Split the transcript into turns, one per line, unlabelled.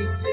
DJ.